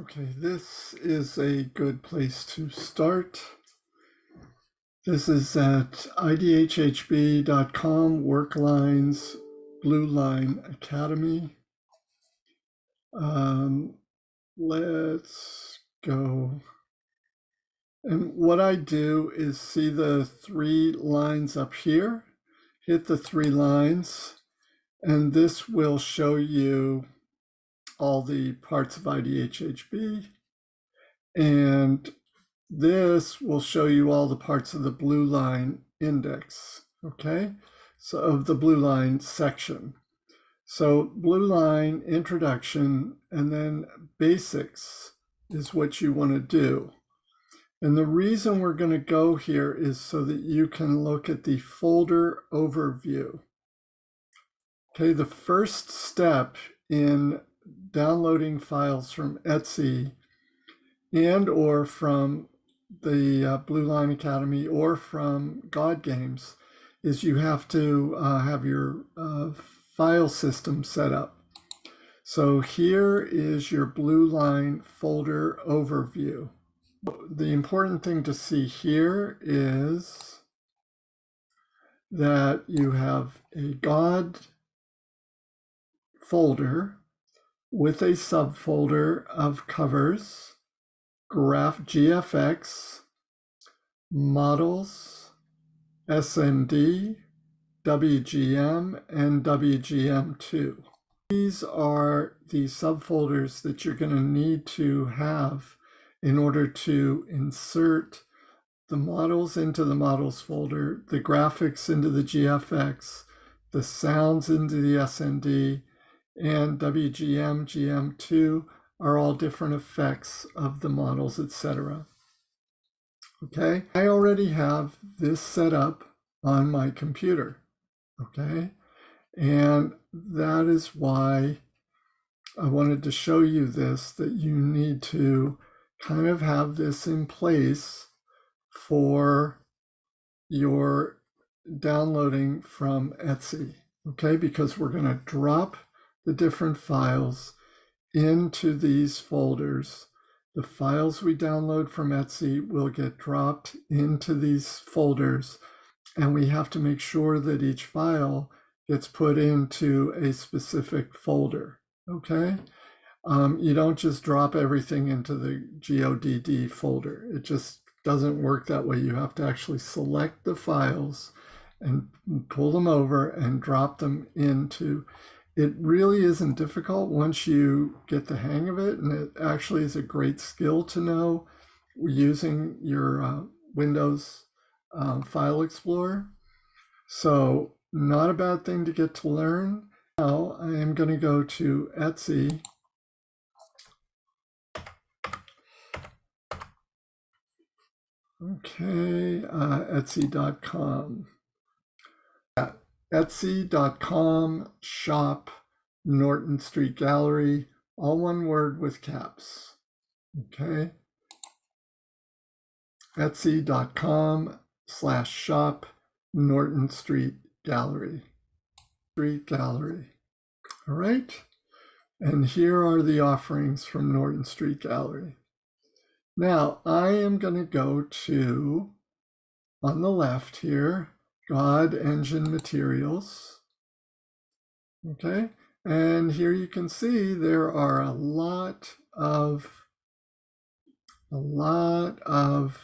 Okay, this is a good place to start. This is at idhhb.com, Worklines Blueline Academy. Um, let's go. And what I do is see the three lines up here, hit the three lines, and this will show you all the parts of IDHHB. And this will show you all the parts of the Blueline index, okay? So of the Blueline section. So Blueline introduction and then basics is what you want to do. And the reason we're going to go here is so that you can look at the folder overview. Okay, the first step in downloading files from Etsy and or from the uh, Blueline Academy or from GODD Games is you have to uh, have your uh, file system set up. So here is your Blueline folder overview. The important thing to see here is that you have a GODD folder with a subfolder of covers, graph GFX, models, SND, WGM, and WGM2. These are the subfolders that you're going to need to have in order to insert the models into the models folder, the graphics into the GFX, the sounds into the SND, and WGM, GM2 are all different effects of the models, etc. Okay, I already have this set up on my computer. Okay, and that is why I wanted to show you this that you need to kind of have this in place for your downloading from Etsy. Okay, because we're going to drop the different files into these folders. The files we download from Etsy will get dropped into these folders, and we have to make sure that each file gets put into a specific folder. Okay? Um, you don't just drop everything into the GODD folder. It just doesn't work that way. You have to actually select the files and pull them over and drop them into it really isn't difficult once you get the hang of it. And it actually is a great skill to know using your uh, Windows um, File Explorer. So, not a bad thing to get to learn. Now, I am going to go to Etsy. Okay, uh, etsy.com etsy.com shop Norton Street Gallery, all one word with caps. Okay. Etsy.com slash shop Norton Street Gallery. Street Gallery. All right. And here are the offerings from Norton Street Gallery. Now I am going to go to, on the left here, GODD Engine Materials. Okay, and here you can see there are a lot of a lot of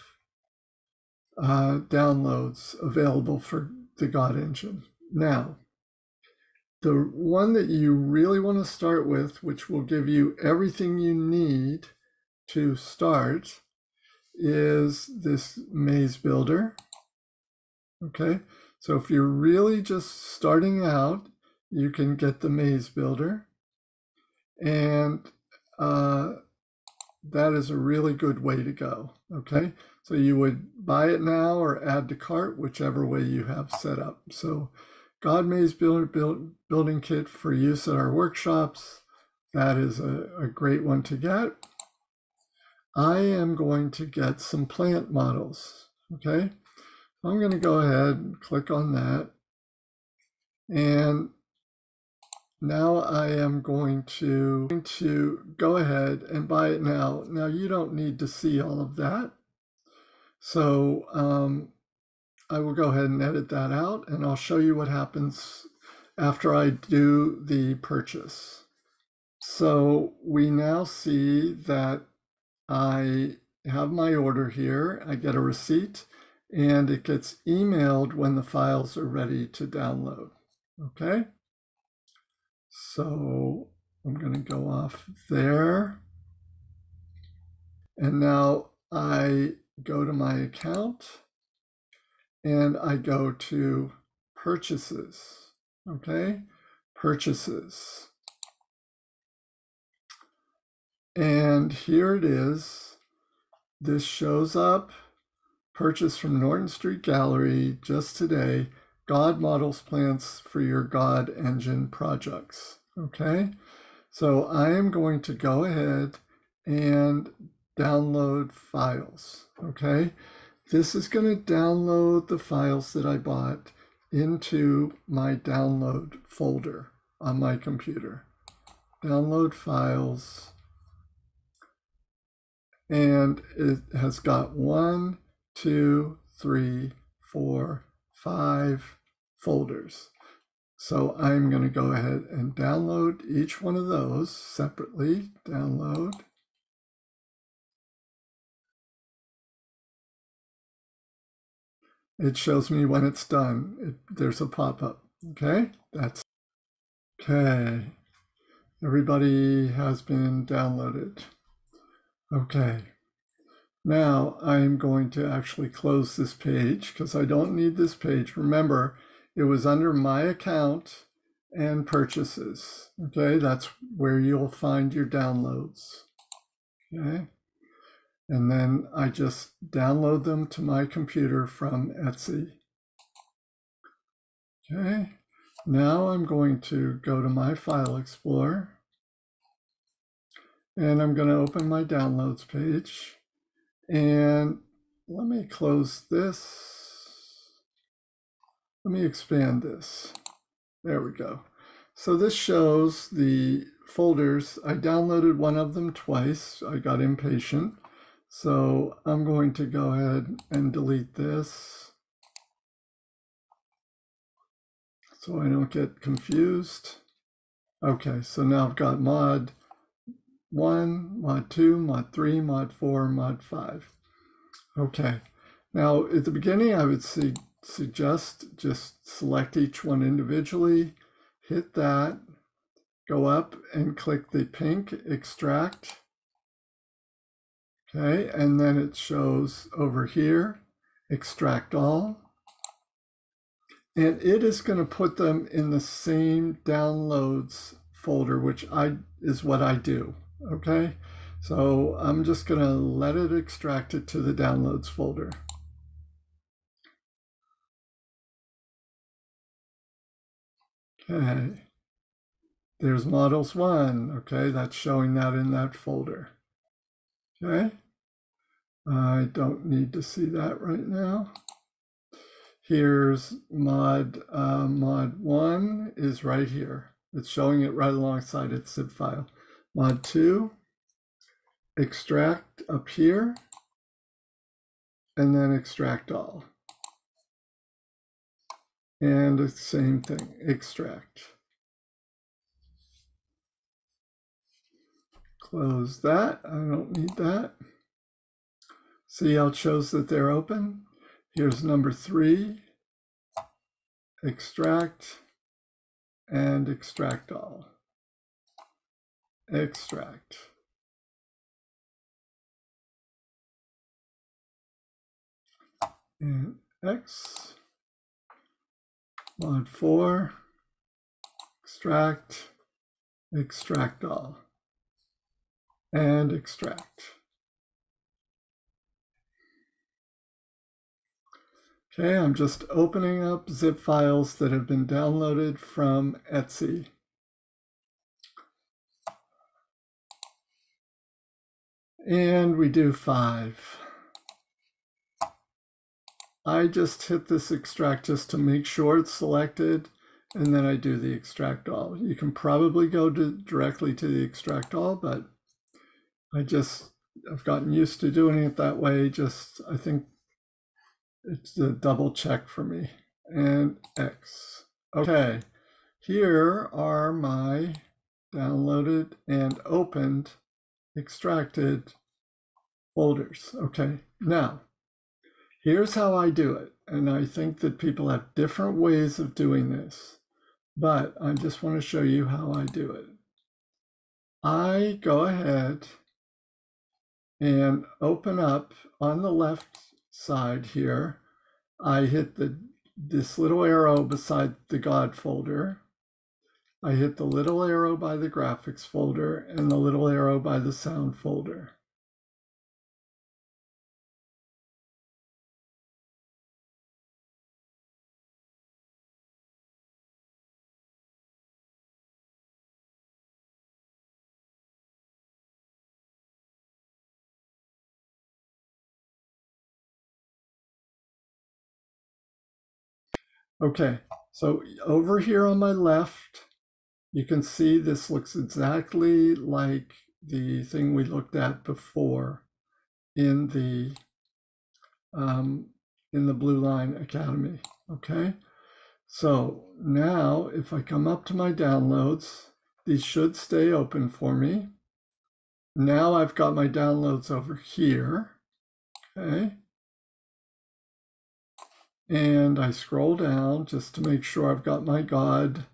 uh, downloads available for the GODD Engine. Now, the one that you really want to start with, which will give you everything you need to start, is this maze builder. Okay, so if you're really just starting out, you can get the maze builder. And uh, that is a really good way to go. Okay, so you would buy it now or add to cart, whichever way you have set up. So GODD Maze Builder build, Building Kit for use at our workshops. That is a, a great one to get. I am going to get some plant models. Okay, I'm going to go ahead and click on that. And now I am going to, going to go ahead and buy it now. Now you don't need to see all of that. So um, I will go ahead and edit that out and I'll show you what happens after I do the purchase. So we now see that I have my order here. I get a receipt and it gets emailed when the files are ready to download. Okay. So I'm going to go off there. And now I go to my account and I go to purchases. Okay. Purchases. And here it is. This shows up. Purchase from Norton Street Gallery just today. GODD models plants for your GODD engine projects. Okay. So I am going to go ahead and download files. Okay. This is going to download the files that I bought into my download folder on my computer. Download files and it has got one, two, three, four, five folders. So I'm going to go ahead and download each one of those separately. Download. It shows me when it's done. It, there's a pop-up. Okay, that's okay. Everybody has been downloaded. Okay, now I'm going to actually close this page because I don't need this page. Remember, it was under my account and purchases. Okay, that's where you'll find your downloads. Okay, and then I just download them to my computer from Etsy. Okay, now I'm going to go to my File Explorer and I'm going to open my downloads page. And let me close this. Let me expand this. There we go. So this shows the folders. I downloaded one of them twice. I got impatient. So I'm going to go ahead and delete this. So I don't get confused. Okay, so now I've got mod 1, mod 2, mod 3, mod 4, mod 5. Okay, now at the beginning I would su suggest just select each one individually, hit that, go up and click the pink extract. Okay, and then it shows over here, extract all. And it is going to put them in the same downloads folder, which I is what I do. Okay, so I'm just to let it extract it to the downloads folder. Okay, there's models one. Okay, that's showing that in that folder. Okay, I don't need to see that right now. Here's mod, uh, mod one is right here. It's showing it right alongside its zip file mod 2, extract up here, and then extract all. And the same thing, extract. Close that, I don't need that. See how it shows that they're open? Here's number three, extract, and extract all extract. And X, mod 4, extract, extract all, and extract. Okay, I'm just opening up zip files that have been downloaded from Etsy. And we do five. I just hit this extract just to make sure it's selected and then I do the extract all. You can probably go to, directly to the extract all, but I just, I've gotten used to doing it that way. Just, I think it's a double check for me. And X. Okay, here are my downloaded and opened extracted folders. Okay, now here's how I do it. And I think that people have different ways of doing this, but I just want to show you how I do it. I go ahead and open up on the left side here. I hit the this little arrow beside the GODD folder. I hit the little arrow by the graphics folder and the little arrow by the sound folder. Okay, so over here on my left, you can see this looks exactly like the thing we looked at before in the um, in the Blueline Academy. Okay, so now if I come up to my downloads, these should stay open for me. Now I've got my downloads over here. Okay. And I scroll down just to make sure I've got my GODD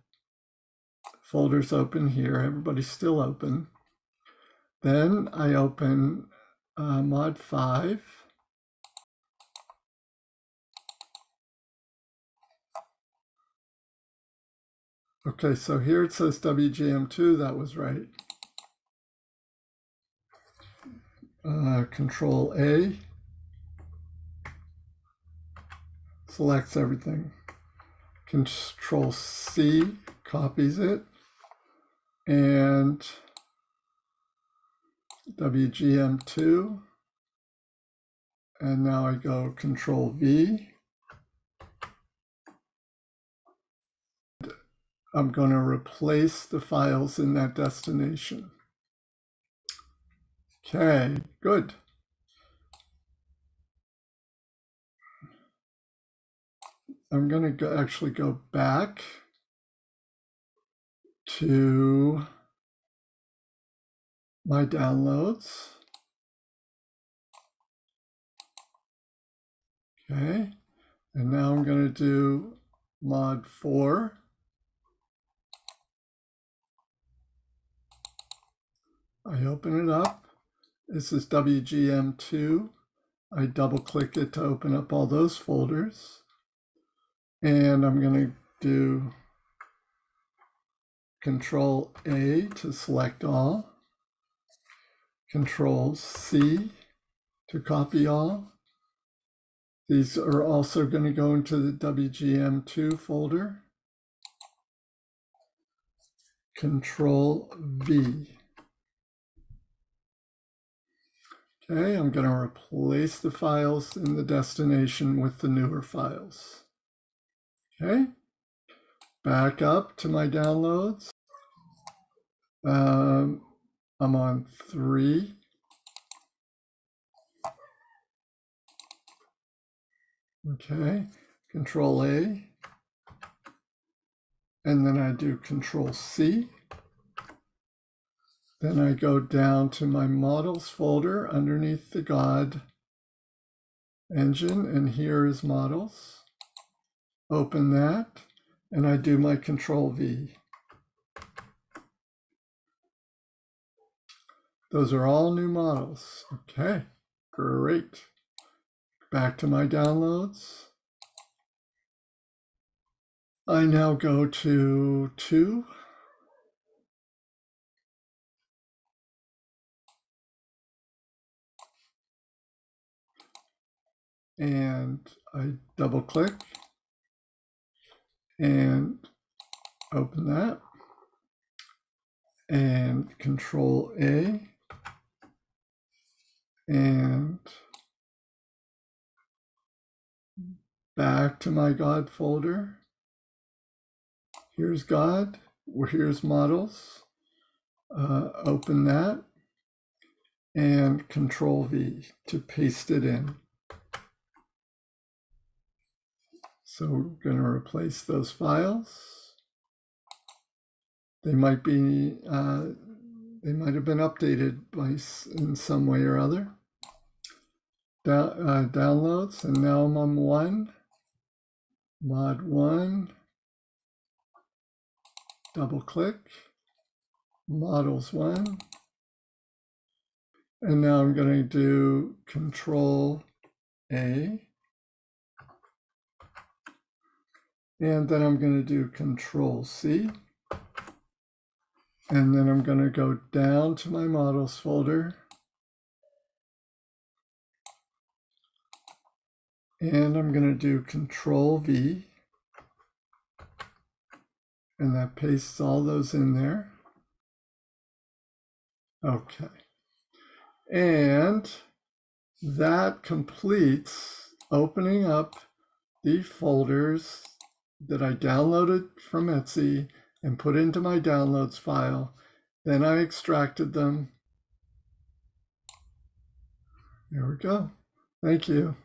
folders open here. Everybody's still open. Then I open uh, Mod 5. Okay, so here it says WGM2, that was right. Uh, control A. selects everything. Control C copies it and WGM2 and now I go control V I'm going to replace the files in that destination. Okay, good. I'm going to go, actually go back to my downloads. Okay, and now I'm going to do mod 4. I open it up. This is WGM2. I double click it to open up all those folders. And I'm going to do Control A to select all, Control C to copy all. These are also going to go into the WGM2 folder. Control V. Okay, I'm going to replace the files in the destination with the newer files. Okay, back up to my downloads. Um, I'm on three. Okay, Control A. And then I do Control C. Then I go down to my models folder underneath the GODD engine, and here is models open that, and I do my control V. Those are all new models. Okay, great. Back to my downloads. I now go to two. And I double click and open that and control A and back to my GODD folder. here's GODD, here's models. Uh, open that and Control V to paste it in. So we're going to replace those files. They might be, uh, they might have been updated by in some way or other. Down, uh, downloads, and now I'm on one, mod one, double click, models one, and now I'm going to do control A. And then I'm going to do control C. And then I'm going to go down to my models folder. And I'm going to do control V. And that pastes all those in there. Okay. And that completes opening up the folders that I downloaded from Etsy and put into my downloads file. Then I extracted them. There we go. Thank you.